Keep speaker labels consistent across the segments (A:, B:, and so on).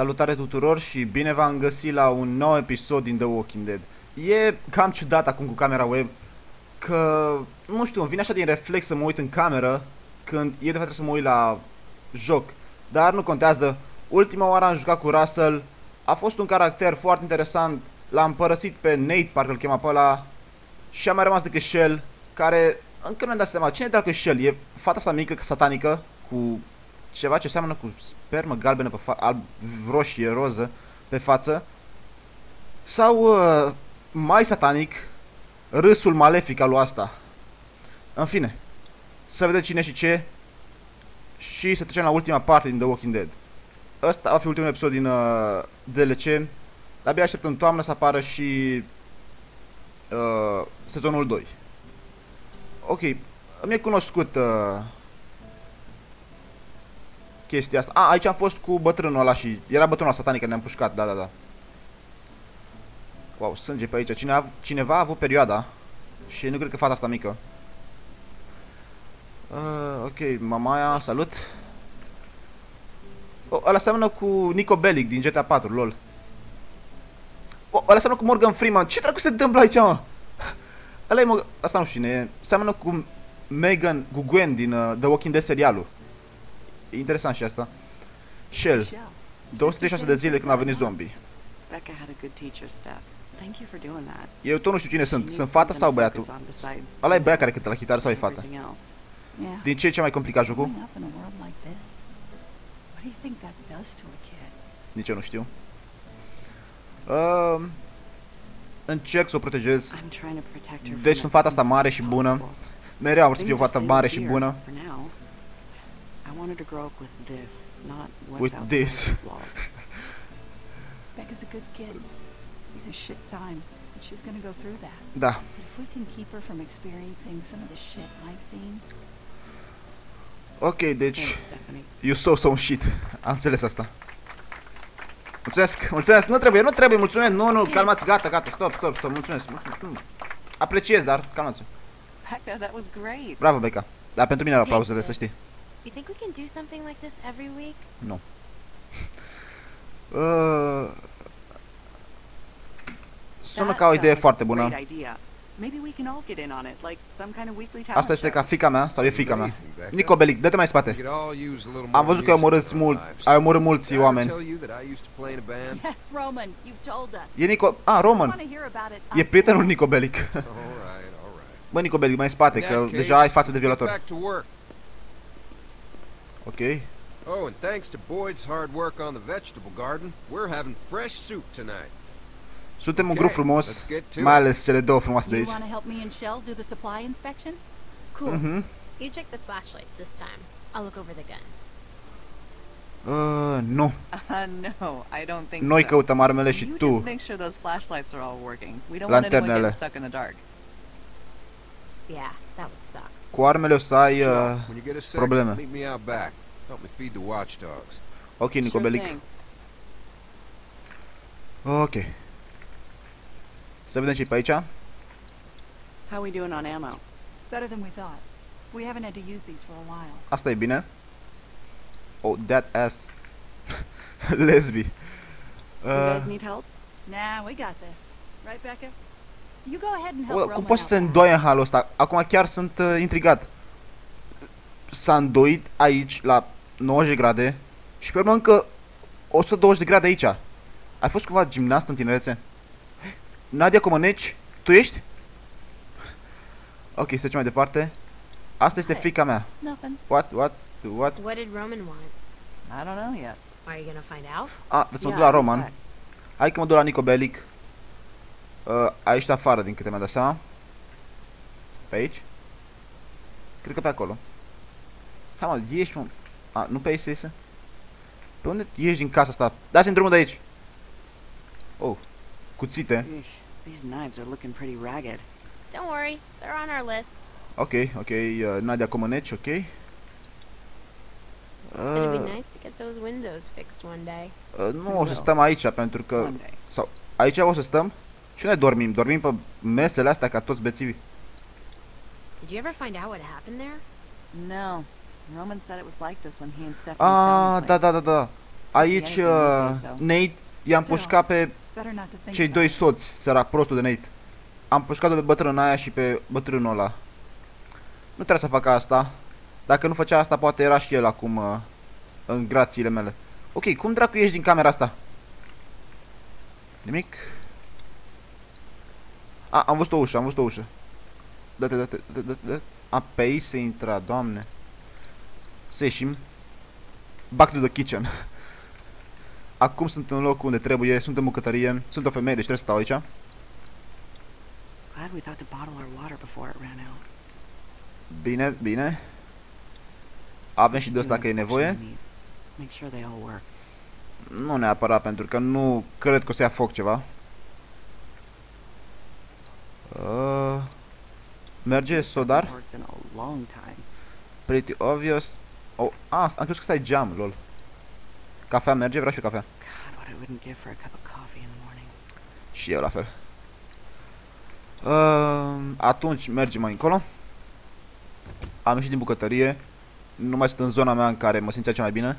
A: Salutare tuturor și bine v-am găsit la un nou episod din The Walking Dead. E cam ciudat acum cu camera web că, nu știu, îmi vine așa din reflex să mă uit în cameră când e de fapt trebuie să mă uit la joc. Dar nu contează. Ultima oară am jucat cu Russell. A fost un caracter foarte interesant. L-am părăsit pe Nate, parcă îl chema pe ăla. Și a mai rămas decât Shell, care încă nu mi-am dat seama. Cine dracu e Shell? E fata asta mică, satanică, cu ceva ce seamănă cu spermă galbenă pe fa- alb, roșie, roză pe față sau uh, mai satanic râsul malefic al lui asta. În fine, să vedem cine și ce și să trecem la ultima parte din The Walking Dead. Ăsta va fi ultimul episod din uh, DLC. Abia aștept în toamnă să apară și uh, sezonul 2. Ok, mi-e cunoscut uh, chestia asta. A, aici am fost cu bătrânul ăla și era bătrânul ăla satanic, ne-am pușcat, da, da, da. Wow, sânge pe aici. Cine a, cineva a avut perioada și nu cred că fata asta mică. Uh, ok, mamaia, salut. Oh, ăla seamănă cu Nico Bellic din GTA 4, lol. Oh, ăla seamănă cu Morgan Freeman. Ce dracu se întâmplă aici, mă? Ăla e Morgan... Asta nu știu cine e. Seamănă cu Megan, cu Gwen din uh, The Walking Dead serialul. E interesant și asta. Shell. 236 de zile când a venit zombie.
B: Becca had a good teacher, Steph. Thank you for doing that.
A: Eu tot nu știu cine sunt.
B: She
A: Sunt
B: needs
A: fata
B: something
A: sau
B: to focus
A: băiatul?
B: on besides
A: Ăla e băiat care cântă la chitară sau e fata?
B: everything else.
C: Yeah.
A: Din ce e ce mai complicat jocul?
C: Growing up in a world like this, what do you think that does to a kid?
A: Nici eu nu știu. Uh, încerc să o protejez.
B: I'm trying to protect her
A: Deci
B: from
A: sunt fata asta
B: everything
A: mare și bună.
B: possible.
A: Mereu am vrut să fie o
B: Things are
A: fată mare
B: stable
A: și
B: here
A: bună.
B: For now, I want her to grow up with this, not what's
A: With
B: outside
A: this.
B: these walls.
C: Becca's a good kid. These are shit times, and she's gonna go through that.
A: Da.
C: But if we can keep her from experiencing some of the shit I've seen,
A: Ok, deci
B: Thanks, Stephanie.
A: you saw some shit. Am înțeles asta. Mulțumesc, mulțumesc. Nu trebuie, nu trebuie, mulțumesc. Nu, nu, calmați, gata, gata, stop, stop, stop, mulțumesc. mulțumesc. Nu. Apreciez, dar calmați.
B: Becca, that was great.
A: Bravo, Beca. Dar pentru mine erau
D: Thanks,
A: pauzele, să
D: sis.
A: știi.
D: You think we can do something like this every week?
A: Uh, sună
B: That
A: ca o idee
B: sounds
A: foarte
B: like a
A: bună.
B: great idea. Maybe we can all get in on it, like some kind of weekly talent
A: Asta este
B: show.
A: ca fica mea, sau e fica mea.
E: Amazing, Becca.
A: Nico Belic, dă-te mai în
E: We
A: spate.
E: could all use a little
A: Am
E: more
A: văzut că ai
E: music
A: omorât
E: in our
A: mult,
E: lives.
A: ai omorât mulți
E: Did I ever
A: oameni.
E: tell you that I used to play in a band?
C: yes, Roman, you've told us.
A: E Nico, a,
C: I
A: Roman.
C: want to hear about it.
A: E
C: up
A: prietenul
C: there.
A: Nico Belic.
E: all right, all right.
A: Bă, Nico Belic, mai în spate,
E: In
A: că
E: that
A: deja
E: case,
A: ai față de
E: get
A: violator.
E: Back to work.
A: Ok.
E: Oh, and thanks to Boyd's hard work on the vegetable garden, we're having fresh soup tonight.
A: Suntem un
E: Okay,
A: grup frumos,
E: let's get to
A: mai
E: it.
A: ales cele două frumoase de
C: You
A: aici.
C: want to help me and Shell do the supply inspection?
D: Cool.
A: Mhm.
D: You check the flashlights this time. I'll look over the guns.
A: Uh, nu.
B: Uh, no, I don't think
A: Noi
B: so.
A: căutăm armele și
B: you
A: tu.
B: just make sure those flashlights are all working. We don't want anyone
A: Lanternele.
B: getting stuck in the dark.
D: Yeah, that would suck.
A: Cu armele o să ai...
E: Sure,
A: Uh,
E: when you get a second,
A: probleme.
E: Meet me out back. Help me feed the watchdogs.
A: ok, Nico
B: Sure
A: Belic.
B: thing.
A: Ok. Să vedem ce pe aici.
B: How we doing on ammo?
C: Better than we thought. We haven't had to use these for a while.
A: Asta e bine. Oh, that ass. Lesbi.
B: you
A: Uh,
B: guys need help?
C: Nah, we got this. Right, Becca? You go ahead and help
A: bă,
C: Roman
A: cum poți să se
C: out back.
A: îndoie în halul ăsta? Acum chiar sunt uh, intrigat. S-a îndoit aici la 90 grade și pe urmă încă 120 de grade aici. Ai fost cumva gimnast în tinerețe? Nadia Comăneci, tu ești? Ok, să trecem mai departe. Asta este
C: Hai.
A: fica mea.
C: Nothing.
A: What, what, what?
D: What did Roman want?
B: I don't know yet.
D: Are you gonna find out?
A: Ah, să mă
B: Yeah,
A: duc la
B: I
A: Roman.
B: decide.
A: Hai că mă duc la Nico Bellic. Uh, aici afară, din câte mi-am dat seama. Pe aici? Cred că pe acolo. Hai mă, ieși mă. A, nu pe aici se iese? Pe unde ieși din casa asta? Dați-mi drumul de aici. Oh, cuțite.
B: Eesh, These knives are looking pretty ragged.
D: Don't worry, they're on our list.
A: Ok, ok, uh, Nadia Comăneci, ok.
D: It'd be
A: Uh,
D: nice to get those windows fixed one day.
A: uh, nu o să stăm aici pentru că...
B: One day.
A: Aici o să stăm? Și unde dormim? Dormim pe mesele astea ca toți bețivii.
D: Did you ever find out what happened there?
B: No. Roman said it was like this when he and Stephanie
A: Ah,
B: found the
A: da,
B: place.
A: da, da, da. Aici
B: anything these
A: uh,
B: days, though.
A: Nate i-am
C: Still.
A: pușcat pe
C: Better not to think
A: cei
C: about
A: doi
C: it.
A: soți, sărac, prostul de Nate. Am pușcat-o pe bătrâna aia și pe bătrânul ăla. Nu trebuie să fac asta. Dacă nu făcea asta, poate era și el acum uh, în grațiile mele. Ok, cum dracu ieși din camera asta? Nimic? A, am văzut o ușă, am văzut o ușă. Dă-te, dă-te, dă-te, dă-te. A, pe aici se intra, doamne. Să ieșim. Back to the kitchen. Acum sunt în locul unde trebuie, sunt în bucătărie, sunt o femeie, deci trebuie să stau aici.
B: Glad we thought to bottle our water before it ran out.
A: Bine, bine. Avem și de asta
B: Do
A: că e
B: an inspection
A: nevoie.
B: on these. Make sure they all work.
A: Nu neapărat, pentru că nu cred că o să ia foc ceva. Uh, merge
B: Hasn't
A: sodar?
B: worked in a long time.
A: Pretty obvious. Oh, a, am crezut că stai geam, lol. Cafea merge? Vreau și eu cafea.
B: God, what I wouldn't give for a cup of coffee in the morning.
A: Și eu la fel. Uh, atunci mergem mai încolo. Am ieșit din bucătărie. Nu mai sunt în zona mea în care mă simțea cel mai bine.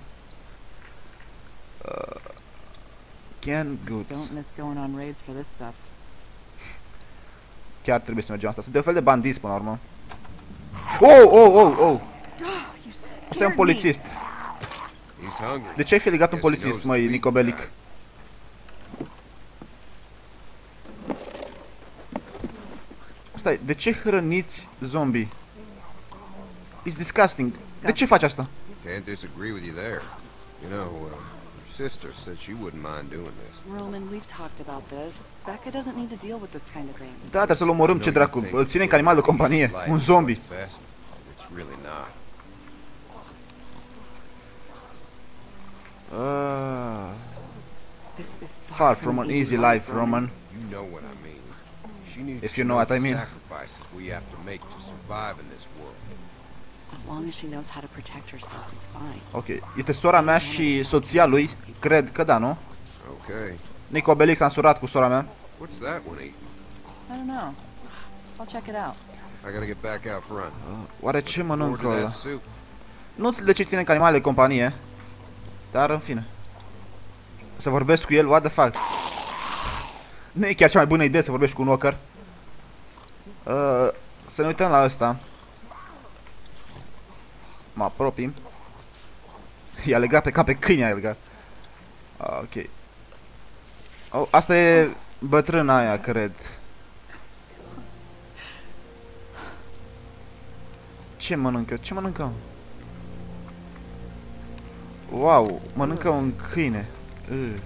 A: Uh, can goods.
B: Don't miss going on raids for this stuff.
A: Chiar trebuie să mergem asta. Sunt de un fel de bandis până la urmă. Oh, oh, oh, oh!
B: You
A: Asta e un
B: scared me.
A: polițist.
E: He's hungry.
A: De ce ai fi legat un
E: Guess he
A: polițist,
E: knows
A: măi,
E: the
A: Nicobelic?
E: feedback.
A: Stai, de ce hrăniți zombie? It's disgusting. De ce faci asta?
E: Can't disagree with you there. You know, uh, your sister said she wouldn't mind doing this.
B: Roman, we've talked about this. Becca doesn't need to deal with this kind of thing.
A: Da, trebuie să-l omorâm, ce
E: I know you
A: dracu.
E: think
A: Îl ținem ca
E: living
A: animal de
E: a
A: companie.
E: life
A: Un
E: is
A: zombie.
E: what's best, but It's really not.
A: Uh,
B: This is far,
A: far from an easy life, Roman.
E: You know what I mean. She needs
A: If
E: to
A: you know what
E: the
A: I mean.
E: sacrifices we have to make to survive in this world.
B: As long as she knows how to protect herself, it's fine.
A: Ok, este sora mea și soția lui. Cred că da, nu?
E: Okay.
A: Nicobelic s-a însurat cu sora mea.
E: What's that one eating?
B: I don't know. I'll check it out.
E: I gotta get back out front.
A: Oare ce
E: Forward
A: mănâncă
E: to
A: ăla?
E: that soup.
A: Nu înțeleg de ce ține ca animale de companie. Dar în fine. Să vorbesc cu el, what the fuck? Nu e chiar cea mai bună idee să vorbești cu un walker. Uh, să ne uităm la ăsta. Mă apropii. I-a legat pe cap pe câine, a legat. Ah, ok. Oh, asta e bătrâna aia, cred. Ce mănâncă? Ce mănâncă? Wow, mănâncă un câine. Ugh.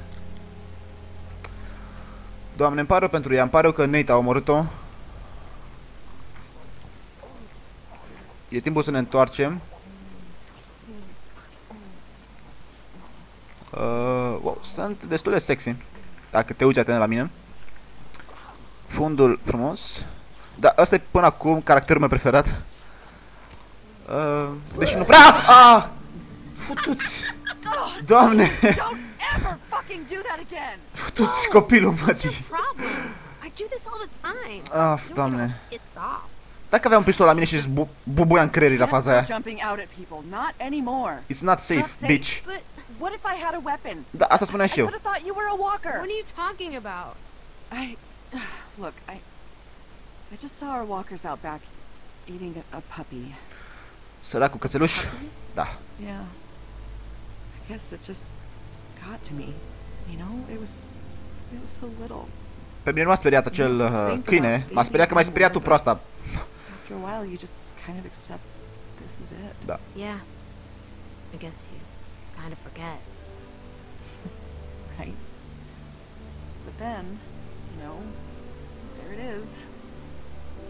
A: Doamne, îmi pare rău pentru ea, îmi pare rău că Nate a omorât-o. E timpul să ne întoarcem. Uh, wow, sunt destul de sexy. Dacă te uiți atent la mine. Fundul frumos. Da, ăsta e până acum caracterul meu preferat. Uh, deși nu prea... Ah! Futuți! Doamne!
C: Don't ever fucking do that again!
A: Futuți copilul
D: What's
A: mătii!
D: your problem? I do this all the time.
A: Ah,
D: You don't get all
A: doamne.
D: pissed off.
A: Dacă aveam un pistol la mine și bu bubuia în creierii la
B: Can't
A: faza
B: go
A: aia.
B: jumping out at people, not anymore.
A: It's not safe,
B: Not safe.
A: bitch.
D: But
B: What if I had a weapon?
A: Da, asta spuneam
B: Și
A: și eu.
B: could have thought you were a walker.
D: what are you talking about?
B: I look, I I just saw our walkers out back eating a, a puppy.
A: Săracul cățeluș. Da.
B: Yeah. I guess it just got to me. You know, it was it was so little.
A: Pe mine nu m-a speriat acel uh, câine. M-a speriat că m-ai speriat tu proasta.
B: After a while, you just kind of accept this is it.
D: Yeah. I guess you kind of forget.
B: right? But then, you know, there it is.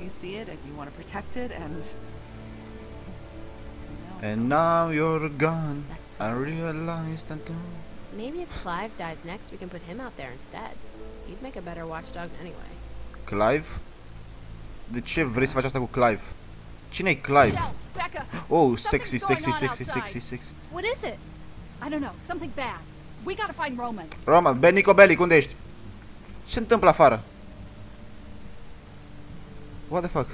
B: You see it and you want to protect it, and. and now
A: And now you're gone.
D: That
A: I
D: sucks.
A: realized that...
D: Maybe if Clive dies next, we can put him out there instead. He'd make a better watchdog anyway.
A: Clive? De ce vrei să faci asta cu Clive? cine e Clive?
C: Shell, Becca,
A: Oh,
C: Something's
A: sexy,
C: going
A: sexy,
C: on
A: sexy,
C: outside.
A: sexy, sexy.
C: what is it? I don't know. Something bad. We gotta find Roman.
A: Roman, Ben Nicobelic, unde ești? Ce se întâmplă afară? What the fuck?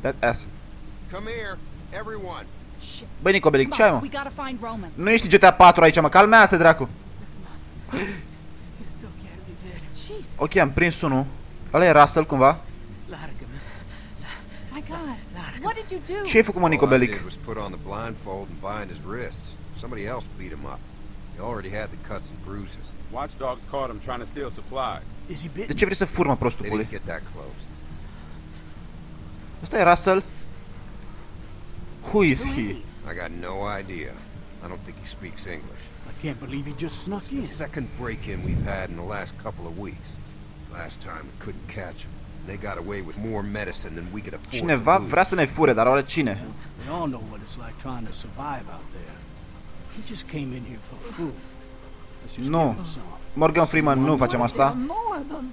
A: That ass.
E: Come here, everyone.
C: Shit.
A: Băi, Nico Bellic, ce ai, mă?
C: We gotta find Roman.
A: Nu ești GTA 4 aici, mă, calmează-te, dracu.
C: Isso quer viver. Jesus.
A: Ok, am prins unul. Ăla e Russell, cumva.
C: My God. What did you do?
A: Ce ai făcut, mă, Nico
E: All I
A: Bellic?
E: did was put on the blindfold and bind his wrists. Somebody else beat him up. He already had the cuts and bruises.
F: Watchdogs caught him trying to steal supplies.
G: Is he
A: De
G: bitten?
A: ce vrei să furmă, prostul
E: They
A: pule?
E: didn't get that close.
A: Ăsta e Russell. Who is he?
E: I got no idea. I don't think he speaks English.
G: I can't believe he just snuck in.
E: The second break-in we've had in the last couple of weeks. Last time we couldn't catch him. They got away with more medicine than we could afford
A: Cineva
E: to
A: vrea să ne fure, dar oare cine?
G: We all know what it's like trying to survive out there. He just came in here for food. Let's
A: No.
G: give him some.
A: Morgan Freeman, nu facem
C: There
A: asta.
C: are more of them.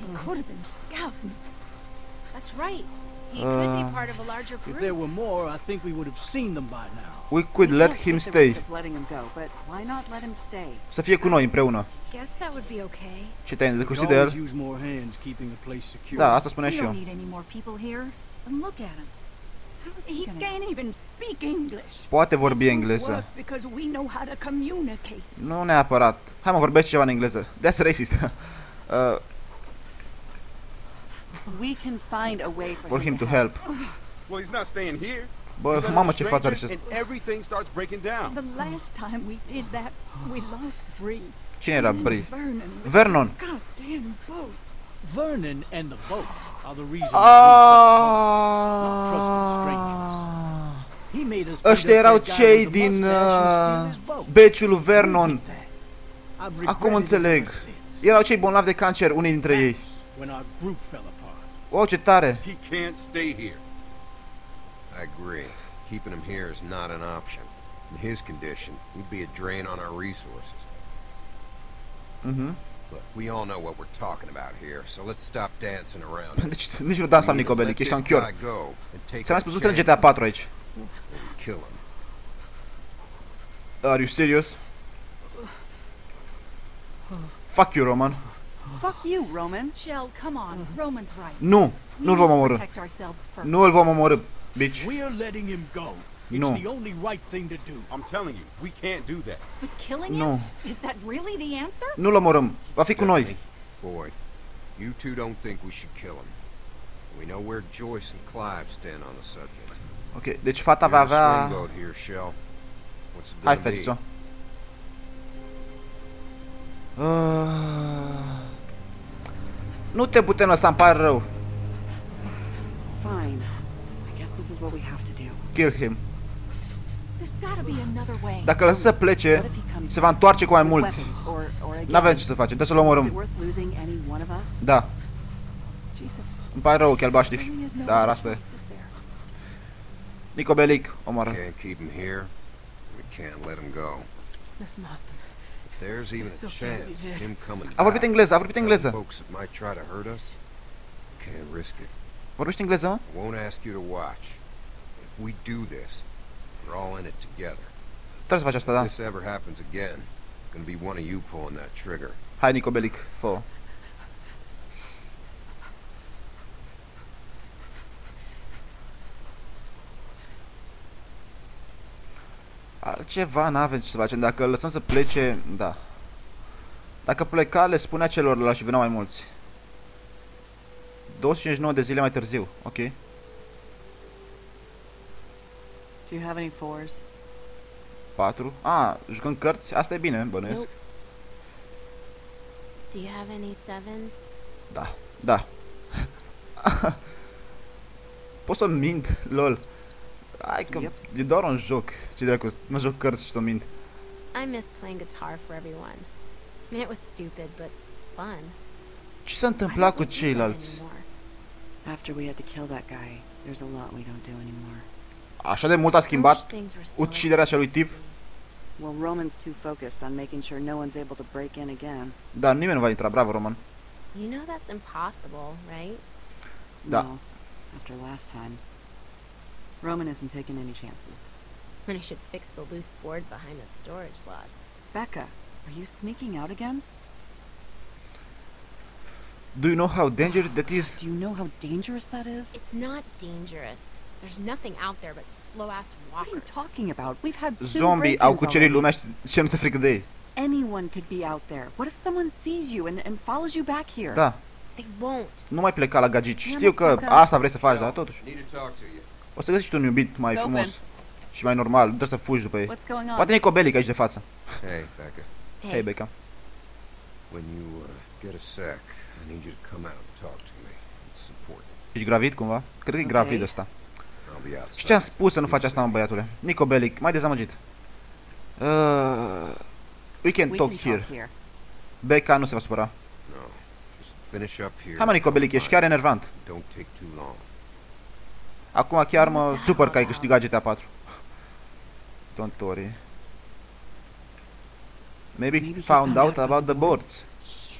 C: He could have been scouting.
D: That's right. He could be
A: Uh,
D: part of a larger
G: If there
D: group.
G: were more, I think we would have seen them by now.
A: We could let
B: can't
A: him
B: take the risk
A: stay.
B: of letting him go, but why not let him stay?
A: Să fie cu noi împreună.
D: Guess that would be okay.
A: Ce te-ai
G: We
A: îndecursit
G: could
A: de
G: always
A: el?
G: use more hands keeping the place secure.
A: Da, asta spunea
C: We
A: și eu.
C: don't need any more people here. And look at him. How is he,
H: He
C: gonna...
H: can't even speak English.
A: Poate vorbi
H: This group
A: engleză.
H: works because we know how to communicate.
A: Nu neapărat. Hai mă, vorbește ceva în engleză. That's racist. uh,
B: We can find a way for,
A: for him to help.
F: Well, he's not staying here.
A: Bă,
F: He goes
A: mamă
F: to
A: ce față are
F: strangers
A: acesta.
F: And everything starts breaking down.
H: The last time we did that, we lost Bree.
A: Cine era Bri?
H: Vernon. with
A: Vernon.
H: the Goddamn boat.
G: Vernon and the boat are the reason
A: Ah.
G: he made us
A: Ăștia
G: beat up
A: erau
G: that guy
A: cei
G: with the
A: din
G: mustache and steal
A: uh,
G: his boat.
A: beciul lui Vernon.
G: Look at that. I've
A: Acum
G: regretted it
A: înțeleg.
G: ever since.
A: Erau cei bolnavi de cancer, unii dintre ei.
G: When our group fell apart.
A: Wow, ce tare.
F: He can't stay here.
E: I agree. Keeping him here is not an option. In his condition, he'd be a drain on our resources.
A: Mm-hmm.
E: Look, we all know what we're talking about here, so let's stop dancing around. it.
A: Deci nici nu dansam
E: We
A: Nico
E: either
A: Bellic,
E: let
A: ești ca în chior.
E: go take
A: Ți-am mai spus, du-te în GTA 4 aici.
E: kill him.
A: Are you serious? Fuck you, Roman.
B: Fuck you, Roman.
C: Shell, come on. Roman's right.
A: Nu,
C: We
A: nu-l
C: need
A: vom
C: to
A: omorâ.
C: protect ourselves first.
A: Nu îl vom omorâ, bitch.
G: We're letting him go. It's
A: No.
G: the only right thing to do.
F: I'm telling you, we can't do that.
C: But killing
A: No.
C: him? Is that really the answer?
A: Nu-l omorâm. Va fi cu noi.
E: Boyd, you two don't think we should kill him. We know where Joyce and Clive stand on the subject.
A: Ok, deci fata va
E: You're the
A: avea...
E: swing vote here, Shell. What's it
A: Hai,
E: gonna be?
A: fetițo. Uh... Nu te putem lăsa, îmi pare rău.
B: Fine. I guess this is what we have to do.
A: Kill him.
C: There's gotta be another way.
A: Dacă îl lăsăm să
B: What
A: plece,
B: if he comes
A: se va întoarce cu mai
B: with
A: mulți.
B: weapons or, or again?
A: N-avem ce să facem, trebuie să-l
B: Is it
A: omorâm.
B: worth losing any one of us?
A: Da,
C: Jesus.
A: îmi pare rău, ochi albaștri.
C: Really is no
A: Dar
C: other
A: asta e.
C: choice, is there?
A: Nico Bellic, omoară.
E: Can't keep him here. We can't let him go.
H: Miss Martha.
E: If there's even
H: It's
E: a
H: okay,
E: chance
H: we
E: of
H: did.
E: him coming
A: A vorbit
E: back,
A: engleză, a vorbit
E: telling
A: engleză.
E: folks that might try to hurt us, can't risk it.
A: Vorbești engleză, mă?
E: I won't ask you to watch. If we do this, we're all in it together.
A: Trebuie să faci asta, da.
E: If this ever happens again, it's gonna be one of you pulling that trigger.
A: Hai, Nico Bellic, fă Altceva n-avem ce să facem. Dacă îl lăsăm să plece, da. Dacă pleca, le spunea celorlalți și veneau mai mulți. 259 de zile mai târziu, ok.
B: Do you have any fours?
A: 4. Ah, jucăm cărți? Asta e bine, bănuiesc.
D: Nope. Do you have any sevens?
A: Da, da. Pot să mint, lol. Hai că
B: Yep.
A: e doar un joc. Ce dracu, mă joc cărți și să mint.
D: I miss playing guitar for everyone. I mean, it was stupid, but fun.
A: Ce s-a
D: I
A: întâmplat
D: don't
A: cu
D: think we do that
A: ceilalți?
D: anymore.
B: After we had to kill that guy, there's a lot we don't do anymore.
A: Așa de mult a
D: I wish
A: schimbat
D: things were still
A: uciderea
D: like they
A: acelui
D: used
A: tip?
D: to be.
B: Well, Roman's too focused on making sure no one's able to break in again.
A: Dar nimeni nu va intra, bravo Roman.
D: You know that's impossible, right?
A: Da.
B: No, after last time. Roman isn't taking any chances.
D: When he should fix the loose board behind the storage lots.
B: Becca, are you sneaking out again?
A: Do you know how dangerous that is?
B: Do you know how dangerous that is?
D: It's not dangerous. There's nothing out there but slow ass
B: What are you talking about? We've had two
A: Zombie au
B: break-ins
A: cucerit
B: already.
A: lumea și nu se frică de ei.
B: Anyone could be out there. What if someone sees you and, and follows you back here?
A: Da,
D: They won't.
A: nu mai pleca la gagici.
B: Ia-mă,
A: Știu că
B: plecă.
A: asta vrei să faci, dar totuși.
E: Need to talk to you.
A: O să găsești un iubit mai
B: Open.
A: frumos și mai normal. Nu trebuie să fugi după ei.
B: What's going on?
A: Poate Nico Bellic aici de față.
E: Hey, Becca.
D: Hey,
A: Hei, Becca.
E: When you uh, get a sec, I need you to come out and talk to me. It's important.
A: Ești gravid cumva? Cred că e
B: Ok.
A: gravid ăsta.
E: I'll be outside.
A: Și ce am spus să nu faci asta, mă, băiatule? Nico Bellic, mai dezamăgit. Uh, we can
B: We
A: talk
B: can
A: here.
B: talk here.
A: Becca nu se va supăra.
E: No, just finish up here.
A: Hai mă, Nico Bellic, ești chiar enervant.
E: Don't take too long.
A: Acum chiar mă supăr că ai câștigat GTA 4. Don't worry. Maybe,
B: Maybe he
A: found
B: found
A: out
B: out
A: about
B: about
A: the
B: the
A: boards.
D: shit.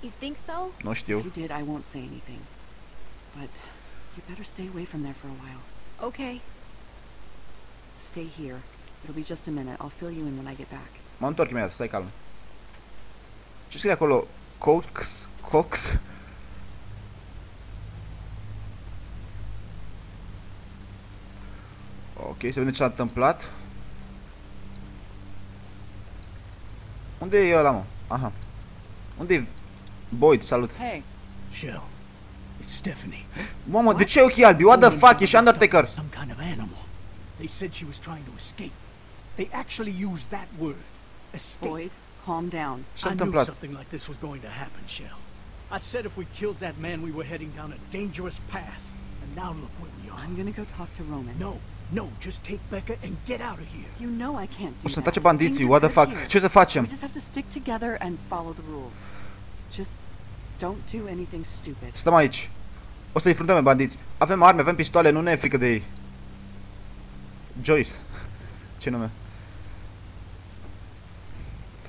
D: You think so?
A: Nu
B: If
A: știu.
B: you did, I won't say anything. But you better stay away from there for a while.
D: Okay.
B: Stay here. It'll be just a minute. I'll fill you in when I get back.
A: Mă întorc imediat, stai calm. Ce scrie acolo? Cox? Cox? Ok, să vedem ce s-a întâmplat. Unde e ăla, mă? Aha. Unde e Boyd? Salut.
B: Hey,
G: Shell, it's Stephanie.
A: Mamă, de ce ai ochii albi? What the fuck? Ești Undertaker?
G: Some kind of animal. They said she was trying to escape. They actually used that word. Escape.
B: Boyd, calm down.
A: Ce-a
G: I knew
A: întâmplat?
G: something like this was going to happen, Shell. I said if we killed that man, we were heading down a dangerous path. And now look where we are.
B: I'm gonna go talk to Roman.
G: No, no, just take Becca and get out of here.
B: You know I can't do
A: O să
B: that.
A: tace bandiții,
B: Things
A: what the
B: occur
A: fuck?
B: here.
A: Ce să facem?
B: We just have to stick together and follow the rules. Just don't do anything stupid.
A: Stăm aici. O să-i frântăm pe bandiți. Avem arme, avem pistoale, nu ne e frică de ei. Joyce. Ce nume?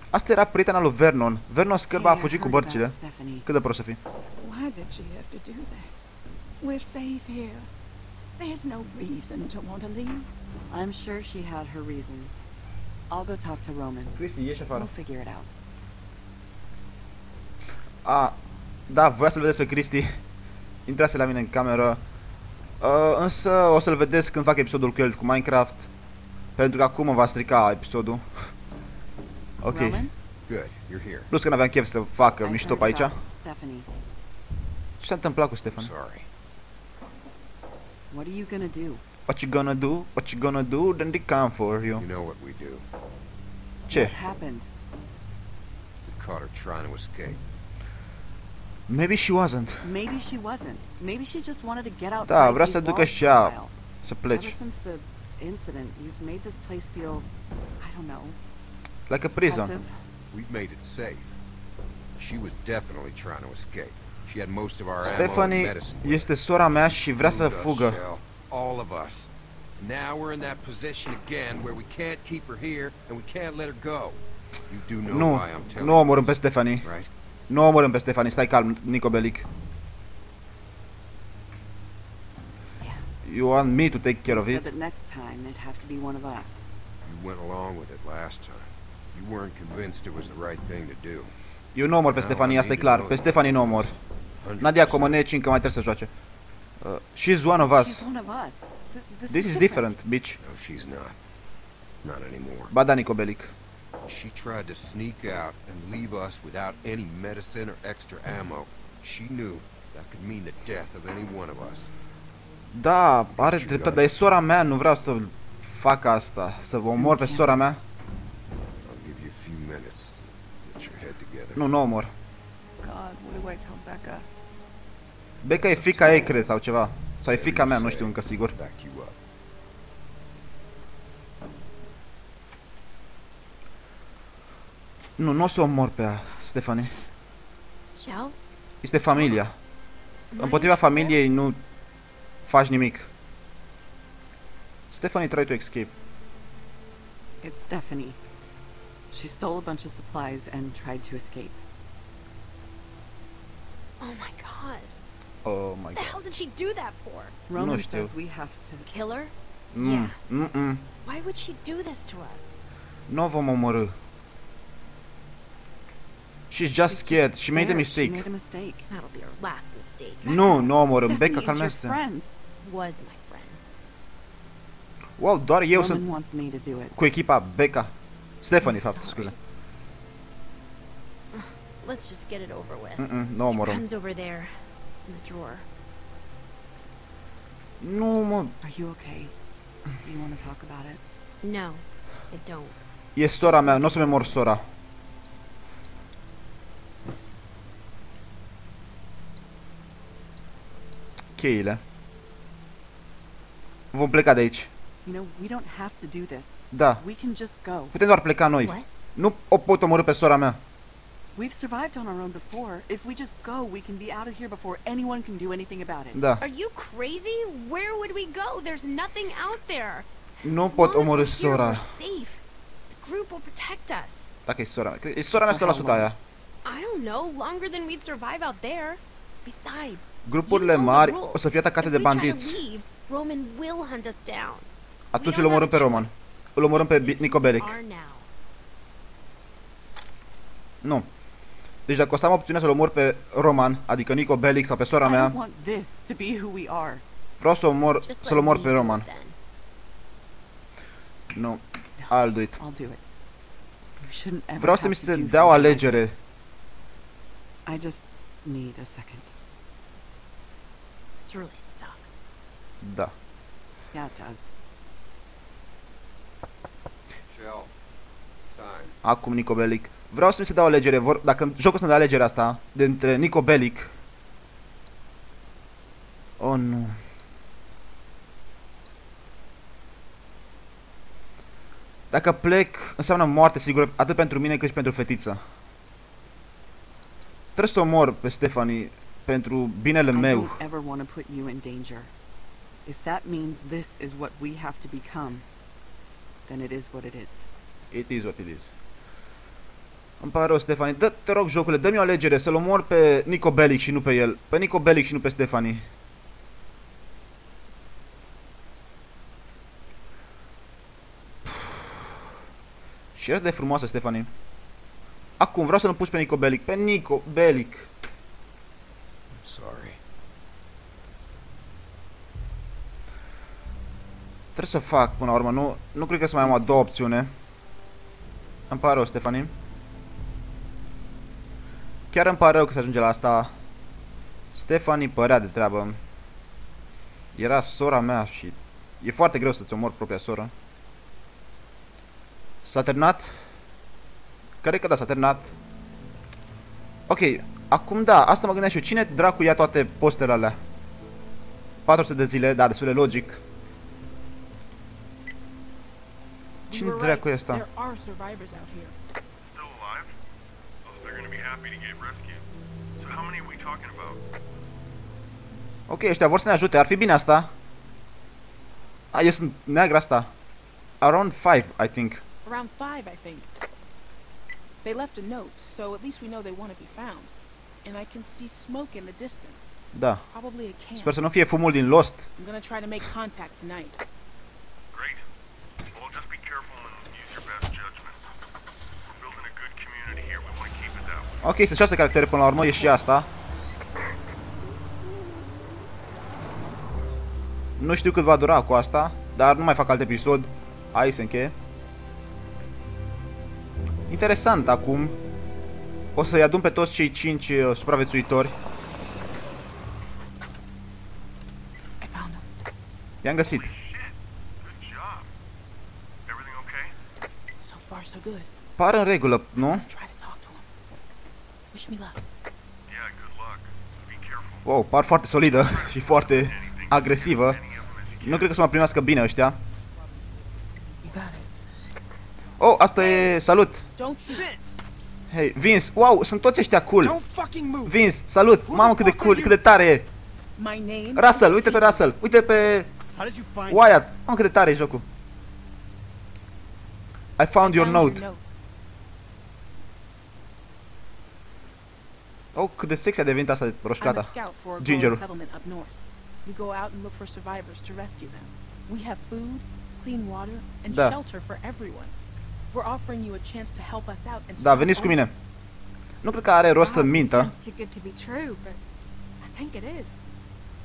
A: Asta era prietena lui Vernon. Vernon scârba a
B: Hey, I
A: fugit cu
B: heard
A: bărțile.
B: about Stephanie.
A: Cât de prost să fii.
C: We're safe here. There's no reason to want to leave.
B: I'm sure she had her reasons. I'll go talk to Roman.
A: Cristi, ieși afară.
B: We'll figure it out.
A: A, da, voia să-l vedeți pe Cristi. Intrase la mine în cameră. Uh, însă o să-l vedeți când fac episodul cu el cu Minecraft. Pentru că acum mă va strica episodul. Ok.
B: Roman,
E: Good, you're here.
A: Plus că n-aveam chef să facă
B: I
A: mișto
B: heard
A: pe aici.
B: about Stephanie.
A: Ce s-a întâmplat cu
E: I'm
A: Stefan?
E: sorry.
B: What are you gonna do?
A: What you gonna do? What you gonna do? Then they come for you.
E: You know what we do.
A: Ce?
B: What happened?
E: We caught her trying to escape.
A: Maybe she wasn't.
B: Maybe she wasn't. Maybe she just wanted to get outside.
A: Da, vrea
B: these
A: să ducă
B: walls
A: și
B: for a
A: ea
B: while.
A: să
B: Ever since the incident, you've made this place feel, I don't know,
A: Like a prison.
B: oppressive.
E: We've made it safe. She was definitely trying to escape. She had most of our ammo and
A: Stephanie
E: medicine. with
A: este sora mea și vrea să
E: Include us,
A: fugă.
E: Shell. All of us. Now we're in that position again where we can't keep her here and we can't let her go. You do know
A: Nu,
E: why I'm telling
A: nu
E: you
A: omorâm pe
E: this,
A: Stephanie.
E: right?
A: Nu omorâm pe Stephanie, stai calm, Nico Bellic. You want me to take care
B: You
A: of
B: said
A: it?
B: that next time it'd have to be one of us.
E: You went along with it last time. You weren't convinced it was the right thing to do.
A: Eu nu omor pe
E: Now I
A: Stephanie, asta e
E: need to
A: clar.
E: know
A: Pe
E: that.
A: Stephanie nu omor.
E: 100%.
A: Nadia Comăneci încă mai trebuie să joace. Uh, she's one of us.
B: She's one of us. Th- this,
A: This is different, bitch.
E: No, she's not. Not anymore.
A: Ba da, Nico Bellic.
E: She tried to sneak out and leave us without any medicine or extra ammo. She knew that could mean the death of any one of us.
A: Da, are dreptate, dar e sora mea, nu vreau să fac asta. Să vă omor pe sora mea.
E: I'll give you a few minutes to get your head together.
A: Nu, nu omor.
B: God, what do I tell Becca?
A: Becca e fica ei, cred, sau ceva. Sau e fica mea, nu știu încă sigur.
E: Back you up.
A: Nu, nu o să o omor pe ea, Stephanie.
D: Shell?
A: Este familia.
D: Am I
A: Împotriva
D: in trouble?
A: familiei nu faci nimic. Stephanie try to escape.
B: It's Stephanie. She stole a bunch of supplies and tried to escape.
D: Oh my god.
A: Oh my
D: What the hell did she do that for?
B: Roman
A: știu.
B: says we have to.
D: Kill her?
A: Mm,
D: Yeah.
A: mm, mm.
D: Why would she do this to us?
A: Nu o vom omorâ. She's just
B: She's
A: scared. She made a mistake.
B: She made a mistake.
D: That'll be her last mistake.
A: Nu, nu omorâm.
B: Stephanie
A: Becca,
B: is your
A: calmează
B: friend.
D: Was my friend.
A: Wow, doar eu
B: Roman
A: sunt
B: wants me to do it.
A: cu echipa Becca. Stephanie,
D: I'm
A: fapt,
D: sorry.
A: scuze.
D: Let's just get it over with.
A: Mm-mm, nu
D: Your
A: omorăm.
D: gun's over there, in the drawer.
A: Nu, mă,
B: Are you okay? Do you want to talk about it?
D: No, I don't.
A: e sora mea, nu o să-mi mor sora. Cheile. Vom pleca de aici.
B: You know, we don't have to do this.
A: Da,
B: We can just go.
A: putem doar pleca noi.
D: What?
A: Nu o pot omorâ pe sora mea.
B: We've survived on our own before. If we just go, we can be out of here before anyone can do anything about it.
A: Da,
D: Are you crazy? Where would we go? There's nothing out there.
A: nu
D: As
A: pot
D: long as
A: omorâ
D: we're here,
A: sora.
D: We're safe. The group will protect us.
A: Dacă e sora mea. Cred- E sora mea
B: For how
A: 100%
B: long?
A: aia.
D: I don't know, longer than we'd survive out there. Besides,
A: Grupurile
D: you know
A: mari
D: the rules.
A: o să fie atacate
D: If
A: de
D: we try to
A: bandiți.
D: leave, Roman will hunt us down.
A: Atunci
D: We
A: îl
D: don't
A: omorâm
D: have
A: pe
D: a
A: Roman.
D: choice.
A: Îl omorâm pe
D: This is
A: Nico Bellic.
D: our now.
A: Nu. Deci dacă o să am opțiunea să-l omor pe Roman, adică Nico Bellic sau pe sora
B: I don't
A: mea,
B: want this to be who we are.
A: vreau să omor,
D: Just
A: să-l
D: let
A: omor
D: me
A: pe
D: do it
A: Roman.
D: then.
A: Nu. I'll do it.
B: I'll do it. You shouldn't ever
A: Vreau să
B: have
A: mi
B: to
A: se
B: do
A: dea o
B: something like
A: alegere.
B: this. I just need a second.
D: This really sucks.
A: Da.
B: Yeah, it does.
E: Shell. Time.
A: Acum Nico Bellic. Vreau să mi se dea o alegere. Vor, dacă jocul să ne dea alegerea asta, de între Nico Bellic. Oh, nu. Dacă plec, înseamnă moarte sigură, atât pentru mine cât și pentru fetiță. Trebuie să omor pe Stephanie pentru binele
B: I
A: meu.
B: don't ever want to put you in danger. If that means this is what we have to become, then it is what it is.
A: It is what it is. Îmi pare rău, Stefani. Dă, te rog, jocule, dă-mi o alegere să-l omor pe Nico Bellic și nu pe el. Pe Nico Bellic și nu pe Stefani. Și era de frumoasă, Stefani. Acum, vreau să-l puși pe Nico Bellic. Pe Nico Bellic.
E: I'm sorry.
A: Trebuie să fac până la urmă. Nu, nu cred că să mai am a doua opțiune. Îmi pare rău, Stefani. Chiar îmi pare rău că se ajunge la asta. Stefani părea de treabă. Era sora mea și e foarte greu să-ți omori propria soră. S-a terminat? Cred că da, s-a terminat. Ok, acum da, asta mă gândeam și eu. Cine dracu ia toate posterele alea? 400 de zile, da, destul de logic. Cine dracu e ăsta?
H: There are survivors out here.
I: Still alive? Oh, they're gonna be happy to get rescued. So how many are we talking about?
A: Ok, ăștia vor să ne ajute, ar fi bine asta. A, eu sunt neagră asta. Around 5, I think.
H: Around five, I think. They left a note, so at least we know they want to be found. And I can see smoke in the distance.
A: Da.
H: Probably a camp.
A: Sper să nu fie fumul din Lost.
H: I'm gonna try to make contact tonight.
I: Great. Well, just be careful and use your best judgment. We're building a good community here. We want to keep it that way.
A: Ok, sunt șase caractere până la urmă, e și asta. Nu știu cât va dura cu asta, dar nu mai fac alt episod. Hai se încheie. Interesant acum. O să-i adun pe toți cei 5 uh, supraviețuitori.
H: I found them.
A: I-am găsit.
I: Shit. Good job. Everything okay?
H: So far, so good.
A: Par în regulă, nu?
H: Try to talk to them. Wish me luck.
I: Yeah, good luck. Be careful.
A: Wow, par foarte solidă și foarte agresivă.
I: Any of them as you
A: Nu cred că să mă primească bine ăștia.
H: You got it.
A: Oh, asta e... Salut!
H: Don't shoot.
A: Hei, Vince! Wow, sunt toți ăștia cool!
G: Don't fucking move!
A: Vince, salut! Mamă cât de cool, cât de tare e!
H: My name.
A: Russell, uite pe Russell! Uite pe
G: How did you find
A: Wyatt! Mamă cât de tare e jocul! I found your
H: Found
A: note. Oh, cât de sexy a devenit asta de
H: I'm a
A: roșcata.
H: scout for a
A: Ginger.
H: growing settlement up north. We go out and look for survivors to rescue them. We have food, clean water, and
A: Da.
H: shelter for everyone. We're offering you a chance to help us out and
A: Da,
H: start
A: veniți cu
H: over.
A: mine. Nu cred că are rost să
C: Wow, this
A: mintă.
C: sounds too good to be true, but I think it is.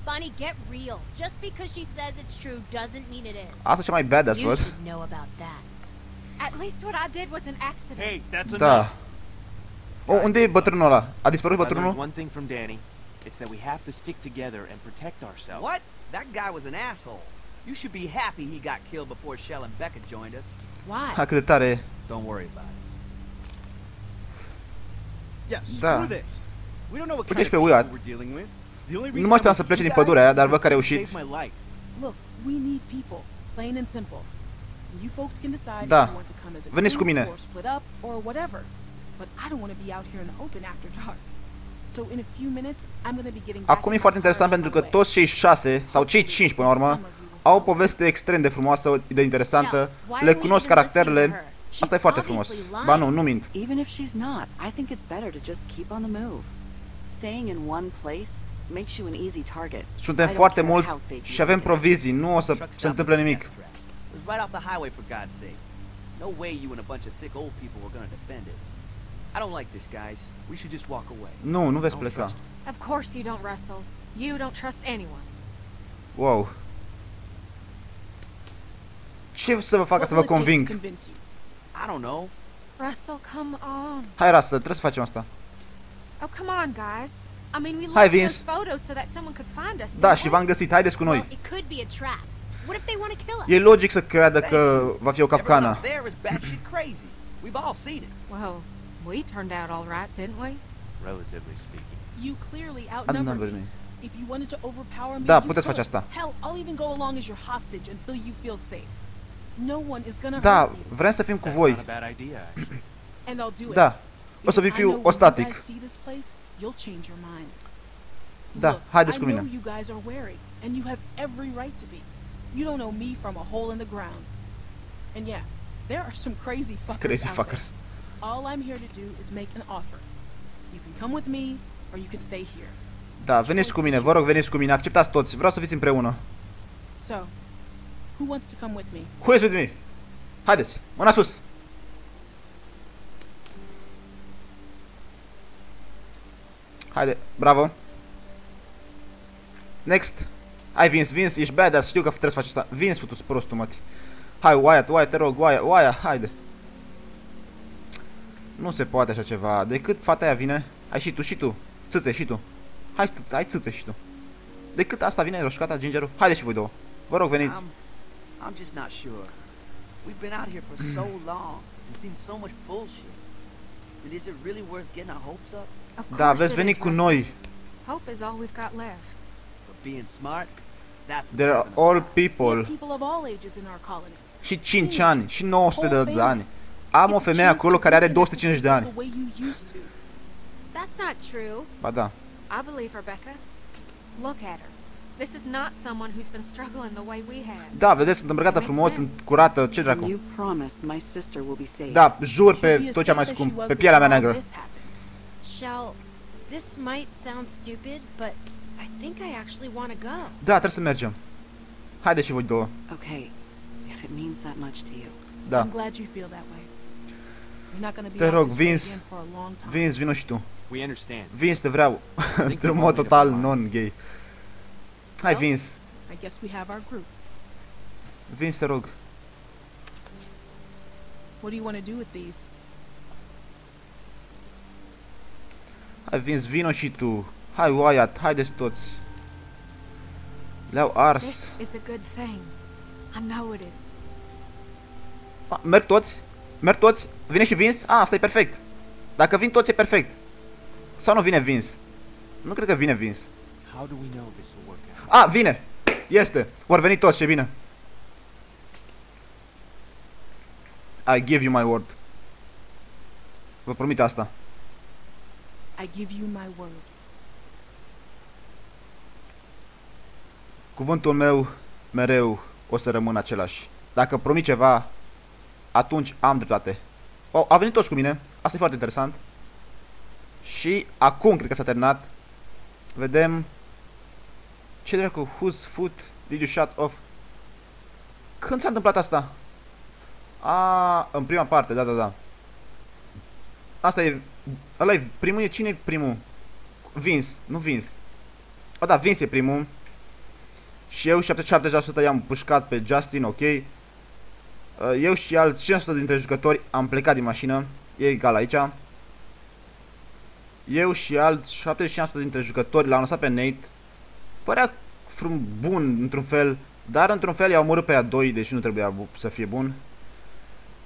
D: Bunny, get real. Just because she says it's true doesn't mean it is.
A: Asta e cea mai badass,
D: You
A: văd.
D: should know about that.
J: At least what I did was an accident.
K: Hey, that's
A: Da.
K: Enough.
A: O, unde e bătrânul ăla? A dispărut
K: I learned
A: bătrânul?
K: one thing from Danny. It's that we have to stick together and protect ourselves.
L: What? That guy was an asshole. You should be happy he got killed before Shell and Becca joined us.
D: Why?
A: Ha, cât de tare e.
L: Don't worry about it.
M: Yeah,
A: Da.
M: screw this. We don't know what
A: Uite
M: kind
A: și
M: of
A: pe
M: people
A: Wyatt.
M: we're dealing with. The only
A: Nu
M: reason
A: mă
M: I'm
A: așteptam să
M: with
A: plece
M: you
A: din pădurea aia,
M: guys
A: dar
M: is
A: văd că a
M: to
A: reușit.
M: save my life.
H: Look, we need people. Plain and simple. You folks can decide
A: Da.
H: if you want to come as a
A: Veniți cu
H: group
A: mine.
H: Or split up or whatever. But I don't want to be out here in the open after dark. So in a few minutes, I'm going to be getting back
A: Acum
H: in
A: e foarte
H: my car
A: interesant
H: on
A: pentru
H: my
A: că
H: way.
A: toți cei șase, sau cei cinci până la urmă, au o poveste extrem de frumoasă, de interesantă, le cunosc caracterele. Asta e foarte frumos. Ba nu, nu mint.
B: Even if she's not, I think it's better to just keep on the move. Staying in one place makes you an easy target.
A: Suntem
B: I don't
A: foarte
B: care how
A: mulți
B: safe
A: și
B: you
A: avem
B: think it is.
A: provizii, nu o să
L: Truck
A: se
L: stop
A: întâmple
L: was a
A: nimic.
L: death trap. It was right off the highway for God's sake. No way you and a bunch of sick old people were gonna defend it. I don't like this, guys. We should just walk away.
A: Nu, nu veți
L: Don't
A: pleca.
L: trust
J: Of course you don't, Russell. You don't trust anyone.
A: Wow. Ce să vă facă
H: What
A: să vă
H: will it take to
A: conving?
H: convince you?
L: I don't know.
J: Russell, come on.
A: Hai, Rasă, trebuie să facem asta.
J: Oh, come on, guys. I mean, we
A: Hai,
J: left
A: Vince.
J: those photos so that someone could find us.
A: Da,
J: didn't
A: și
J: we?
A: v-am găsit, haideți cu
D: Well,
A: noi.
D: it could be a trap. What if they want to kill us?
A: E logic să creadă că va fi o
L: Everyone
A: capcană.
L: up there is batshit crazy. We've all seen it.
J: Well, we turned out all right, didn't we?
K: Relatively speaking.
H: You clearly
A: Outnumbered
H: outnumbered me.
A: me.
H: If you wanted to overpower me,
A: Da,
H: you
A: puteți
H: could.
A: face asta.
H: Hell, I'll even go along as your hostage until you feel safe. No one is gonna
A: Da,
H: hurt you,
A: vrem să fim cu
K: That's
A: voi.
K: not a bad idea,
H: and I'll do it.
A: Da. O să
H: Because
A: vi
H: I
A: fiu
H: know when you
A: ostatic.
H: guys see this place, you'll change your minds.
A: Da,
H: Look,
A: haideți
H: I
A: cu
H: know
A: mine.
H: you guys are wary, and you have every right to be. You don't know me from a hole in the ground. And yeah, there are some crazy fuckers
A: Crazy
H: out
A: fuckers.
H: There. All I'm here to do is make an offer. You can come with me, or you can stay here.
A: Da, veniți cu mine, vă rog, veniți cu mine, acceptați toți, vreau să fiți împreună.
H: So, who wants to come with me?
A: Who is with me? Haideți, mâna sus! Haide, bravo. Next. Hai Vince, Vince, ești badass, știu că trebuie să faci asta. Vince, futu prostul, măti. Hai, Wyatt, Wyatt, te rog, Wyatt, Wyatt, haide. Nu se poate așa ceva. Decât fata aia vine. Hai și tu, și tu. Țâțe, și tu. Hai, stâ- hai țâțe și tu. Decât asta vine roșcata, gingerul. Haide și voi două. Vă rog, veniți.
L: I'm, I'm just not sure. We've been out here for so long and seen so much bullshit. And is it really worth getting our hopes up?
J: Of
A: Da,
J: course
A: veți
J: it
A: veni
J: is,
A: cu
J: Russell.
A: noi.
J: Hope is all we've got left.
L: But being smart, that's what's
A: There are
L: keeping us
A: all
L: alive.
H: We have
A: people.
H: people of all ages in our colony.
A: Și 5 ani, și 900
H: Whole
A: de, de ani.
H: Families.
A: Am o
H: It's a
A: femeie
H: chance
A: acolo
H: to
A: care are
H: reconnect with
A: 250 de
H: people
A: ani.
H: the way you used to.
D: That's not true.
A: Ba da.
J: I believe Rebecca. Look at her. This is not someone who's been struggling the way we have.
A: Da, vedeți, sunt îmbrăcată
J: Makes
A: frumos,
J: sense.
A: sunt curată, ce dracu.
B: You promise my sister will be safe.
A: Da, jur
H: She'll
A: pe
H: be as
A: tot ce am mai
H: safe as she
A: scump,
H: was
A: pe pielea mea
H: before all
A: neagră.
H: this happened.
D: Shell, this might sound stupid, but I think I actually want to go.
A: Da, trebuie să mergem. Haide și voi două.
B: Okay, if it means that much to you.
A: Da.
H: I'm glad you feel that way. You're not gonna be
A: Te
H: out
A: rog,
H: this way
A: Vince.
H: again for a long time.
A: Vince, vino și tu.
K: We understand.
A: Vince, te vreau.
K: Think
A: Într-un
K: we
A: mod
K: want me to
A: total
K: promise.
A: non-gay. Hai,
H: Well?
A: Vince.
H: I guess we have our group.
A: Vince, te rog.
H: What do you want to do with these?
A: Hai, Vince, vino și tu. Hai, Wyatt, haideți toți. Le-au ars.
J: This is a good thing. I know it is.
A: A, merg toți? Merg toți? Vine și Vince? A, asta e perfect. Dacă vin toți e perfect. Sau nu vine Vince? Nu cred că vine Vince.
K: How do we know this will work out?
A: A, vine! Este! Vor veni toți, ce bine. I give you my word. Vă promit asta.
H: I give you my word.
A: Cuvântul meu mereu o să rămână același. Dacă promit ceva, atunci am dreptate. Oh, a venit toți cu mine. Asta e foarte interesant. Și acum cred că s-a terminat. Vedem ce dracu, whose foot did you shut off? Când s-a întâmplat asta? A, în prima parte, da, da, da. Asta e, ăla e primul, e cine e primul? Vince, nu Vince. O, da, Vince e primul. Și eu 77% i-am pușcat pe Justin, ok. Uh, Eu și alți 500 dintre jucători am plecat din mașină. E egal aici. Eu și alți 75% dintre jucători l-am lăsat pe Nate. Părea frum bun într-un fel, dar într-un fel i-au omorât pe a doi, deși nu trebuia bu- să fie bun.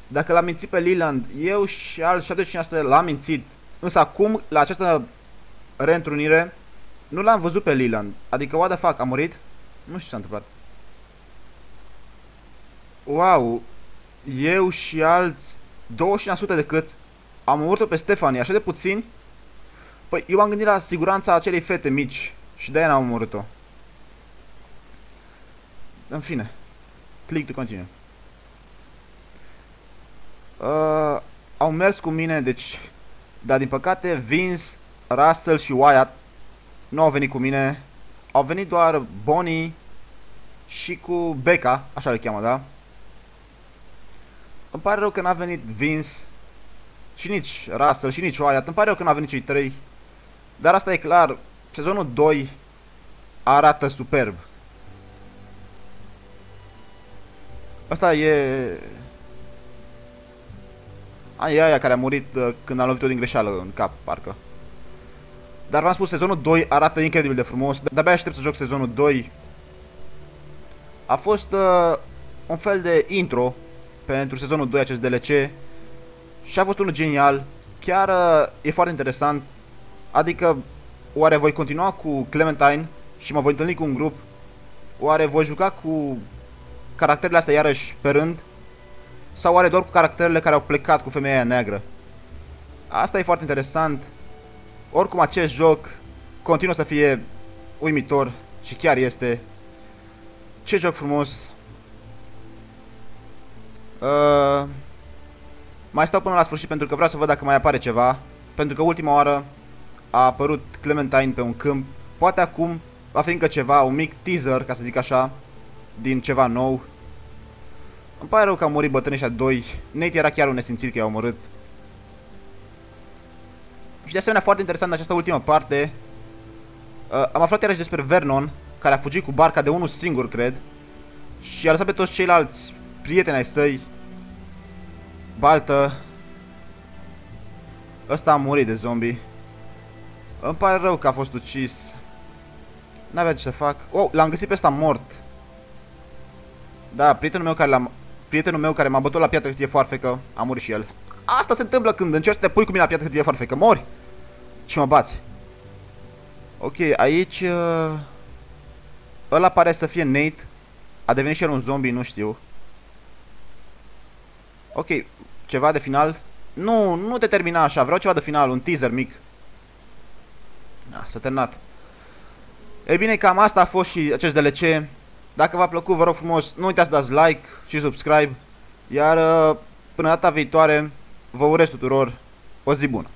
A: Dacă l-am mințit pe Leland, eu și alți 75% l-am mințit. Însă acum, la această reîntrunire, nu l-am văzut pe Leland. Adică, what the fuck, a murit? Nu știu ce s-a întâmplat. Wow, eu și alți 25% decât am omorât-o pe Stefanie, așa de puțin? Păi, eu am gândit la siguranța acelei fete mici și de-aia n-am omorât-o. În fine. Click to continue. Uh, au mers cu mine, deci... Dar din păcate, Vince, Russell și Wyatt nu au venit cu mine. Au venit doar Bonnie și cu Becca, așa le cheamă, da? Îmi pare rău că n-a venit Vince și nici Russell și nici Wyatt. Îmi pare rău că n-a venit cei trei. Dar asta e clar, sezonul 2 arată superb. Asta e... A, e aia care a murit uh, când a lovit-o din greșeală în cap, parcă. Dar v-am spus, sezonul 2 arată incredibil de frumos. De-abia aștept să joc sezonul 2. A fost uh, un fel de intro pentru sezonul 2 acest DLC. Și a fost unul genial. Chiar uh, e foarte interesant. Adică, oare voi continua cu Clementine și mă voi întâlni cu un grup? Oare voi juca cu caracterele astea iarăși pe rând? Sau oare doar cu caracterele care au plecat cu femeia aia neagră? Asta e foarte interesant. Oricum acest joc continuă să fie uimitor și chiar este. Ce joc frumos. Uh, mai stau până la sfârșit pentru că vreau să văd dacă mai apare ceva. Pentru că ultima oară a apărut Clementine pe un câmp. Poate acum va fi încă ceva, un mic teaser, ca să zic așa, din ceva nou. Îmi pare rău că au murit bătrânii ăștia doi. Nate era chiar un nesimțit că i-au omorât. Și de asemenea, foarte interesant în această ultimă parte, uh, am aflat iarăși despre Vernon, care a fugit cu barca de unul singur, cred, și a lăsat pe toți ceilalți prieteni ai săi, baltă. Ăsta a murit de zombie. Îmi pare rău că a fost ucis. N-avea ce să fac. Oh, l-am găsit pe ăsta mort. Da, prietenul meu care l-am... Prietenul meu care m-a bătut la piatră hârtie foarfecă, a murit și el. Asta se întâmplă când încerci să te pui cu mine la piatră hârtie foarfecă, mori! Și mă bați. Ok, aici... Uh... Ăla pare să fie Nate. A devenit și el un zombie, nu știu. Ok, ceva de final? Nu, nu te termina așa, vreau ceva de final, un teaser mic. Ah, s-a terminat. Ei bine, cam asta a fost și acest DLC. Dacă v-a plăcut, vă rog frumos, nu uitați să dați like și subscribe. Iar uh, până data viitoare, vă urez tuturor o zi bună.